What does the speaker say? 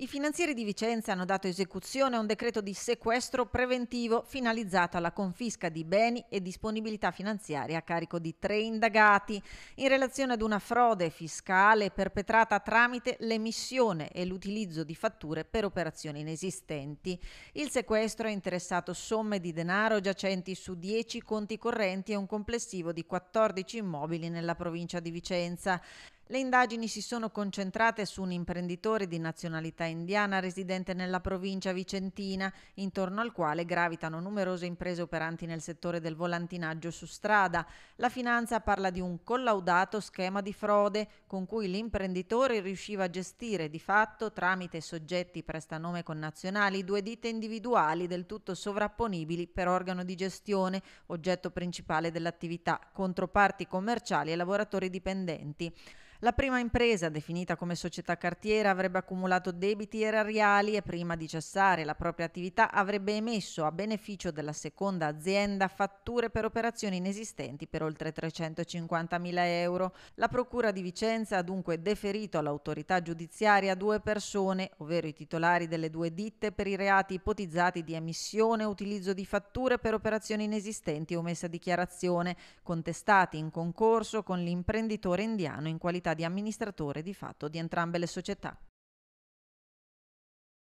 I finanzieri di Vicenza hanno dato esecuzione a un decreto di sequestro preventivo finalizzato alla confisca di beni e disponibilità finanziaria a carico di tre indagati in relazione ad una frode fiscale perpetrata tramite l'emissione e l'utilizzo di fatture per operazioni inesistenti. Il sequestro ha interessato somme di denaro giacenti su 10 conti correnti e un complessivo di 14 immobili nella provincia di Vicenza. Le indagini si sono concentrate su un imprenditore di nazionalità indiana residente nella provincia vicentina, intorno al quale gravitano numerose imprese operanti nel settore del volantinaggio su strada. La finanza parla di un collaudato schema di frode con cui l'imprenditore riusciva a gestire di fatto, tramite soggetti prestanome connazionali, due ditte individuali del tutto sovrapponibili per organo di gestione, oggetto principale dell'attività, controparti commerciali e lavoratori dipendenti. La prima impresa, definita come società cartiera, avrebbe accumulato debiti erariali e prima di cessare la propria attività avrebbe emesso a beneficio della seconda azienda fatture per operazioni inesistenti per oltre 350.000 euro. La Procura di Vicenza ha dunque deferito all'autorità giudiziaria due persone, ovvero i titolari delle due ditte, per i reati ipotizzati di emissione e utilizzo di fatture per operazioni inesistenti o messa dichiarazione, contestati in concorso con l'imprenditore indiano in qualità di amministratore di fatto di entrambe le società.